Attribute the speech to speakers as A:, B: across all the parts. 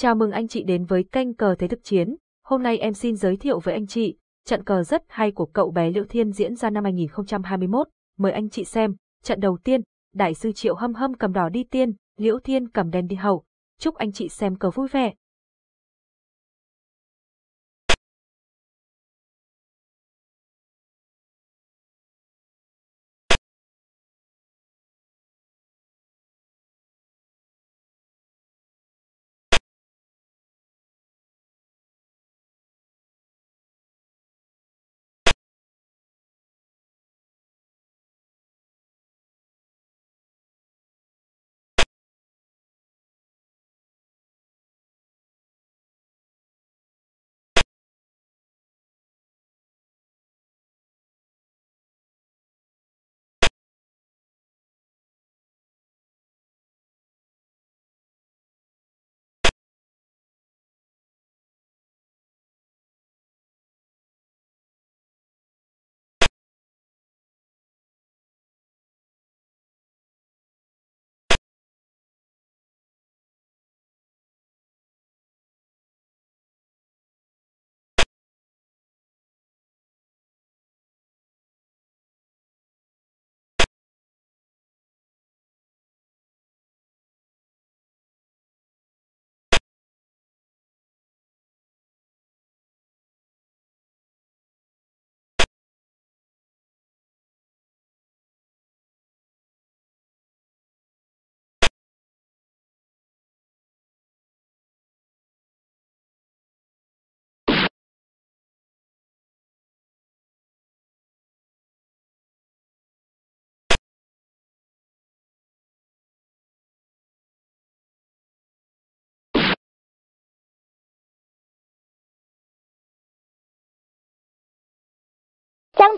A: Chào mừng anh chị đến với kênh cờ thế thực chiến. Hôm nay em xin giới thiệu với anh chị, trận cờ rất hay của cậu bé Liễu Thiên diễn ra năm 2021. Mời anh chị xem, trận đầu tiên, đại sư Triệu hâm hâm cầm đỏ đi tiên, Liễu Thiên cầm đen đi hậu. Chúc anh chị xem cờ vui vẻ.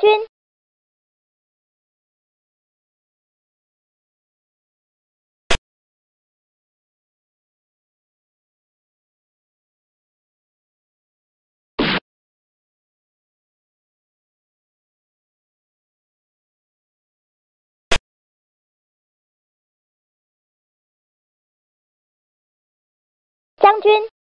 B: 军。将军。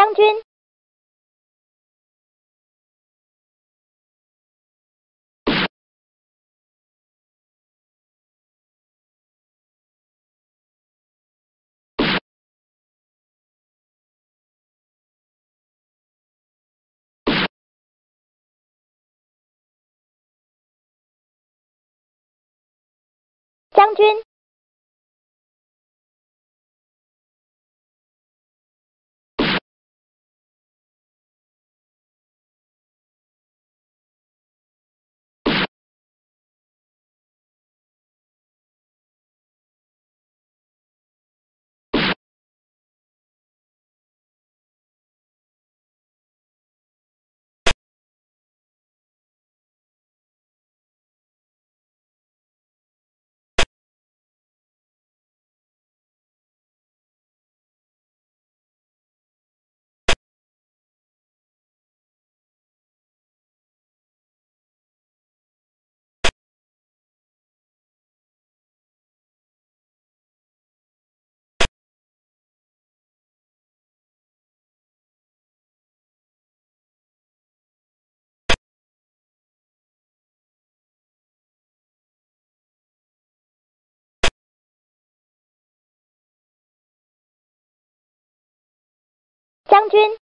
B: 将军。将军。将军，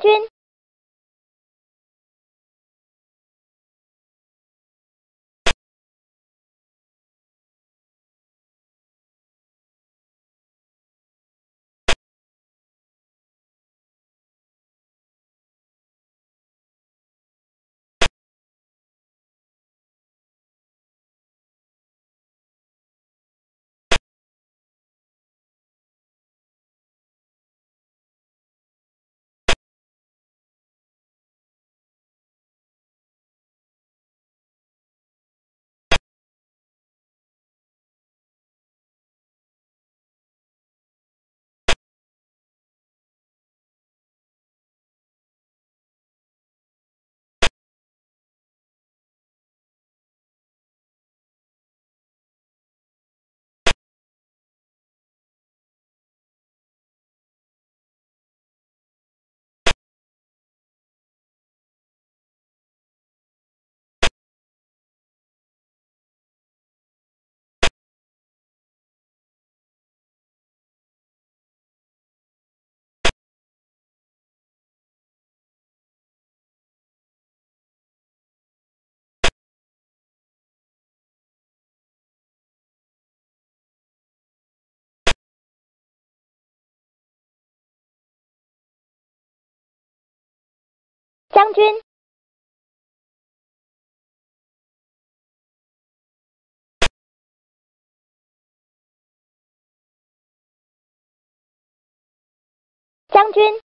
B: 军。将军，将军，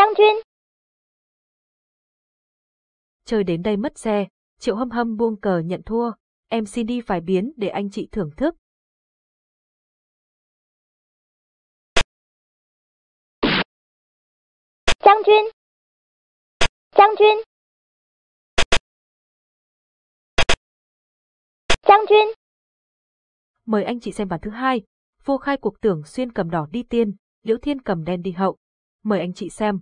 B: 将军
A: ，Chơi đến đây mất xe, Triệu Hâm Hâm buông cờ nhận thua, em xin đi vài biến để anh chị thưởng thức.
B: Trang Jun Trang Jun Trang Jun
A: Mời anh chị xem bản thứ hai, vô khai cuộc tưởng xuyên cầm đỏ đi tiên, liễu thiên cầm đen đi hậu. Mời anh chị xem.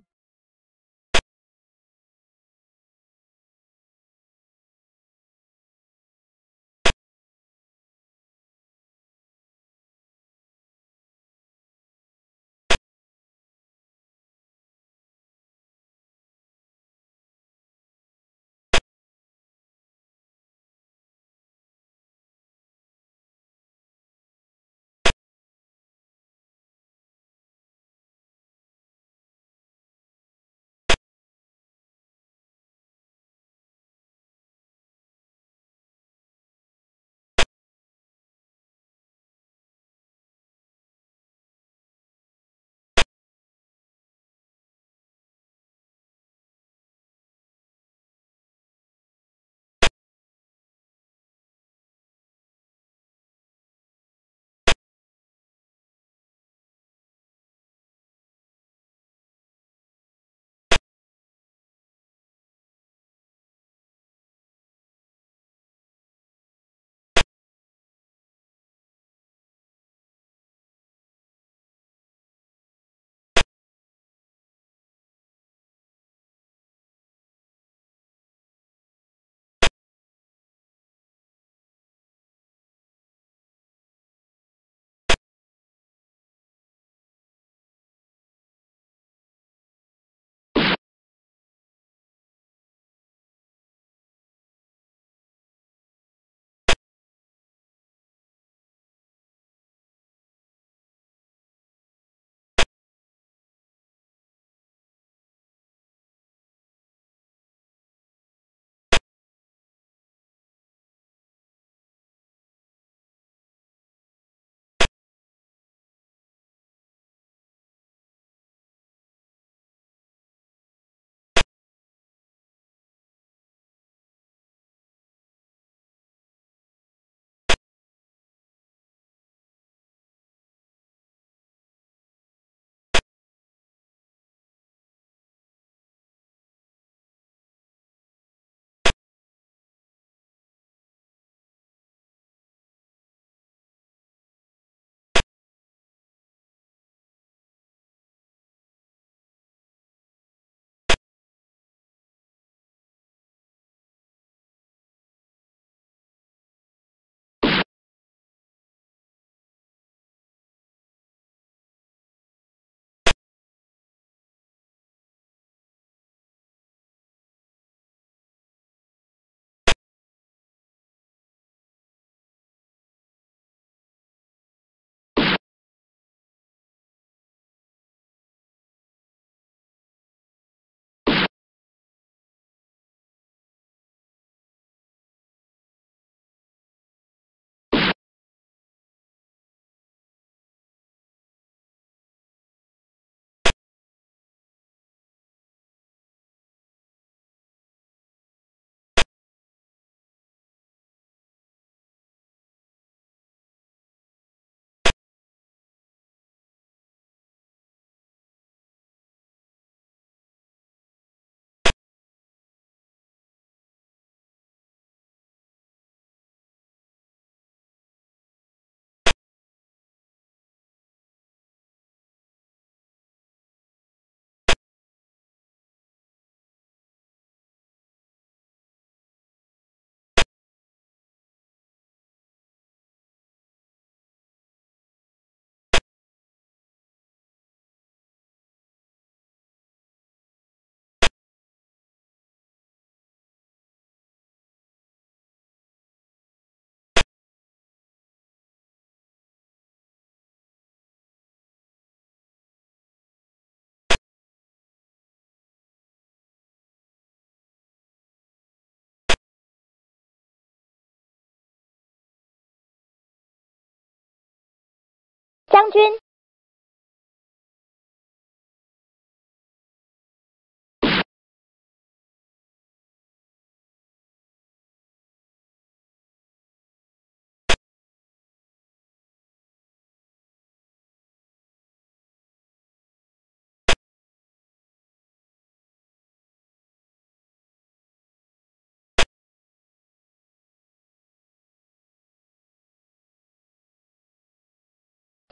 B: 将军，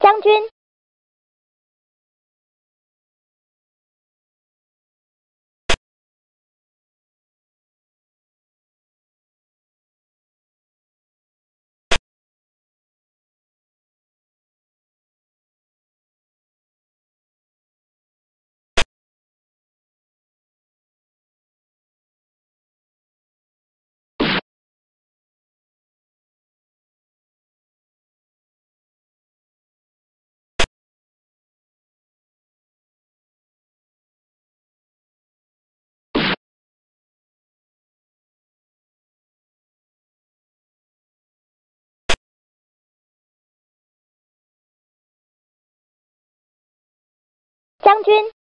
B: 将军，将军。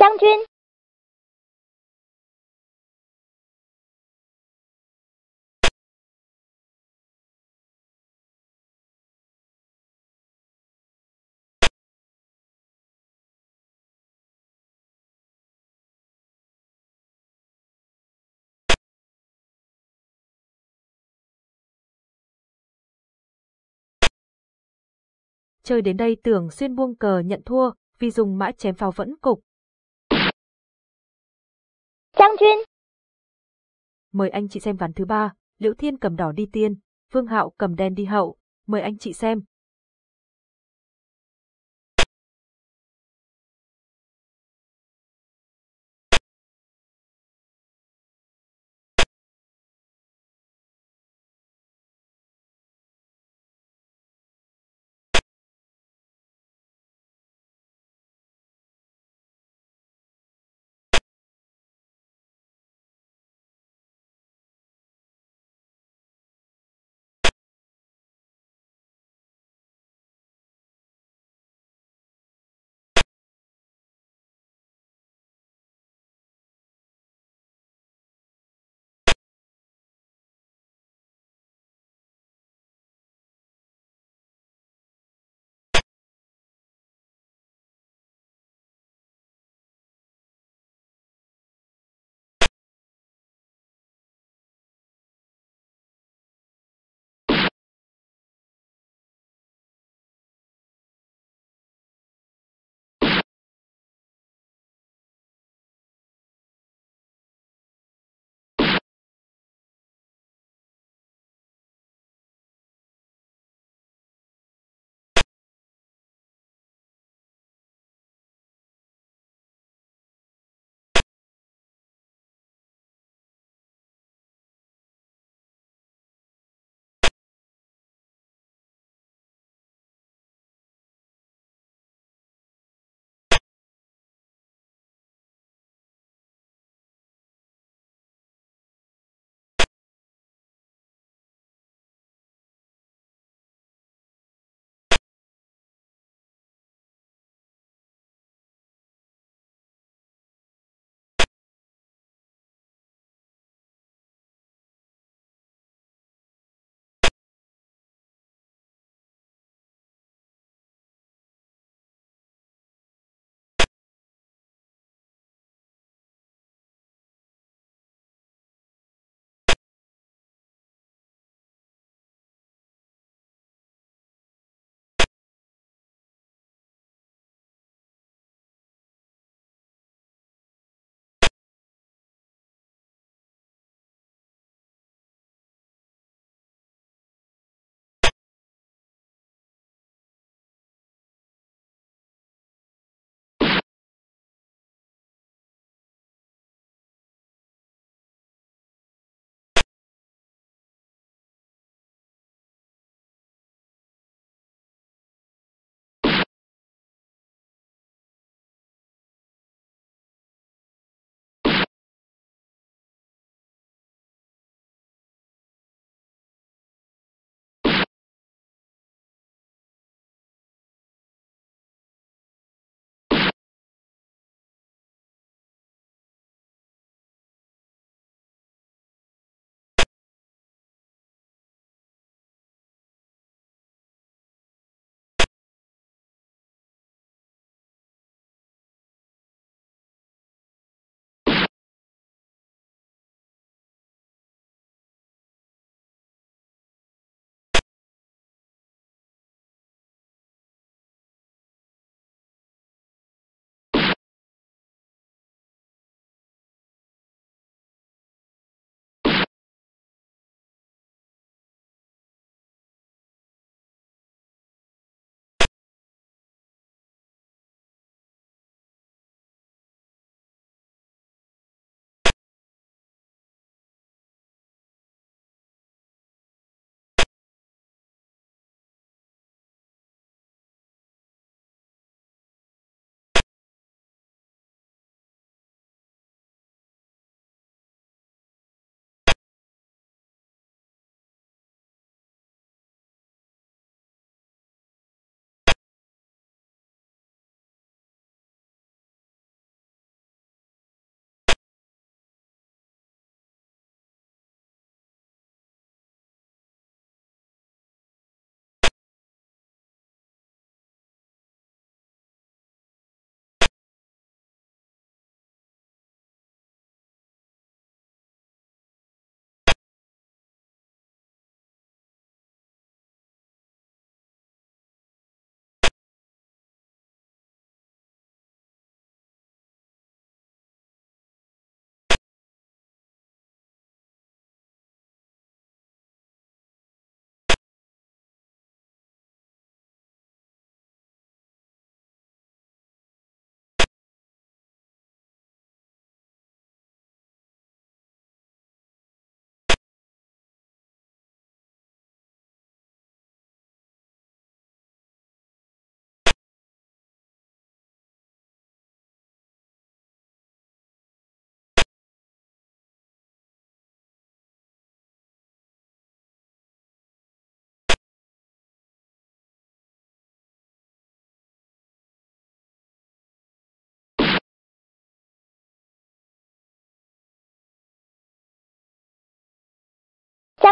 B: 将军
A: ，Chơi đến đây tưởng xuyên buông cờ nhận thua, vì dùng mã chém pháo vẫn cục.
B: 将军
A: ，Mời anh chị xem ván thứ ba, Liễu Thiên cầm đỏ đi tiên, Vương Hạo cầm đen đi hậu. Mời anh chị xem.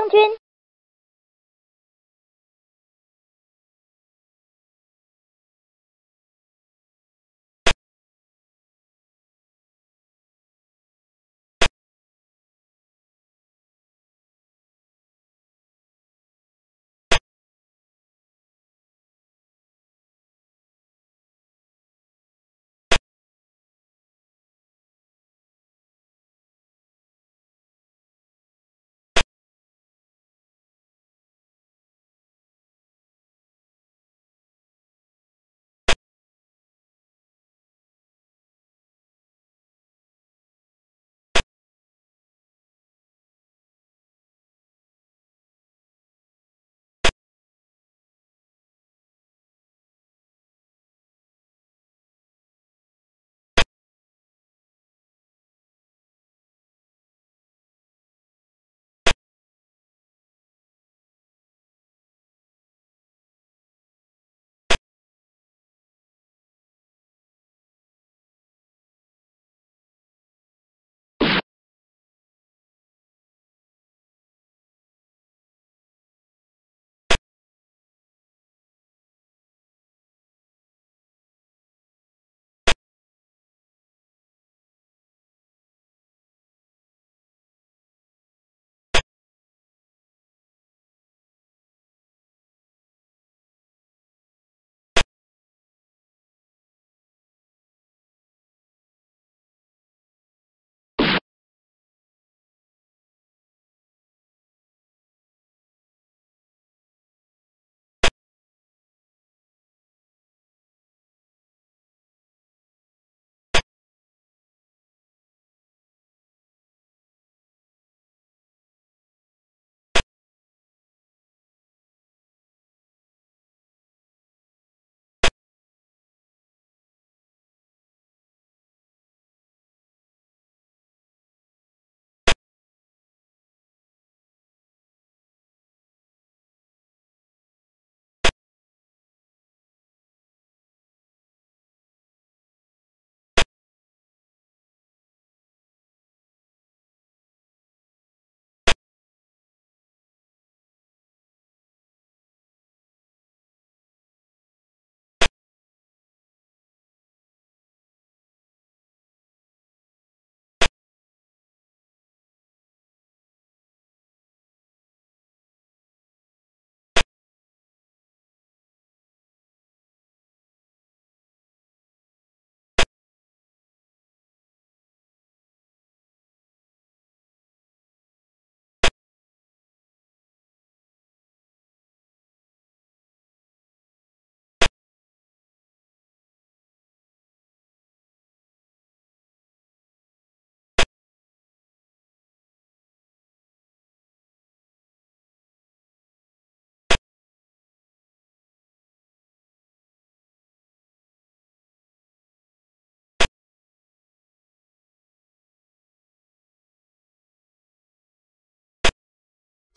B: 军。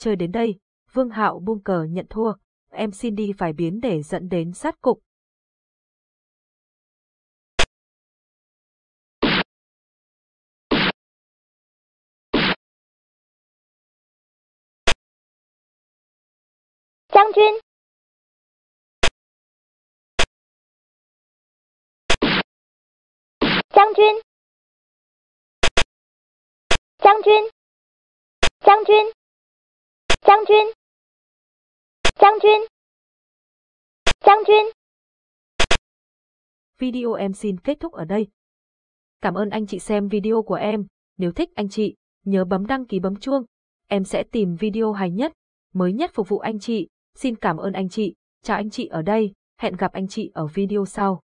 A: ，Chơi đến đây, Vương Hạo buông cờ nhận thua, em xin đi phải biến để dẫn đến sát cục.
B: Trang Chuyên Trang Chuyên Trang Chuyên Trang Chuyên Giang
A: Video em xin kết thúc ở đây. Cảm ơn anh chị xem video của em, nếu thích anh chị, nhớ bấm đăng ký bấm chuông. Em sẽ tìm video hay nhất, mới nhất phục vụ anh chị. Xin cảm ơn anh chị, chào anh chị ở đây, hẹn gặp anh chị ở video sau.